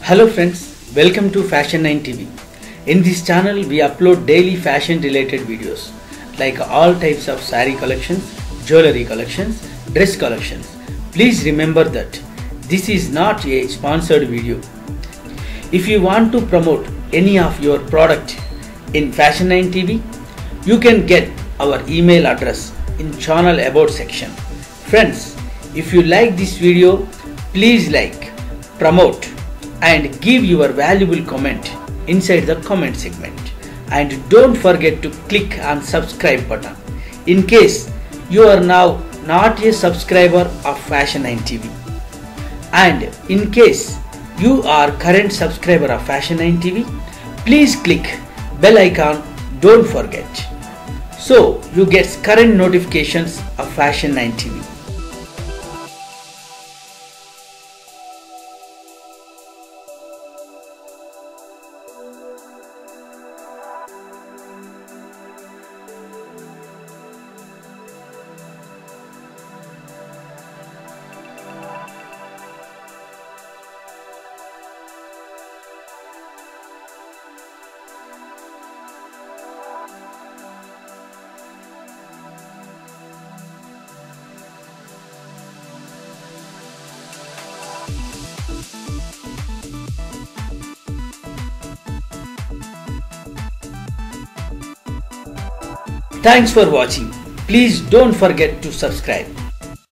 Hello friends, welcome to Fashion 9 TV. In this channel we upload daily fashion related videos like all types of saree collections, jewelry collections, dress collections. Please remember that this is not a sponsored video. If you want to promote any of your product in Fashion 9 TV, you can get our email address in channel about section. Friends, if you like this video, please like, promote and give your valuable comment inside the comment segment. And don't forget to click on subscribe button in case you are now not a subscriber of Fashion 9 TV. And in case you are current subscriber of Fashion 9 TV, please click bell icon don't forget. So you get current notifications of Fashion 9 TV. Thanks for watching. Please don't forget to subscribe.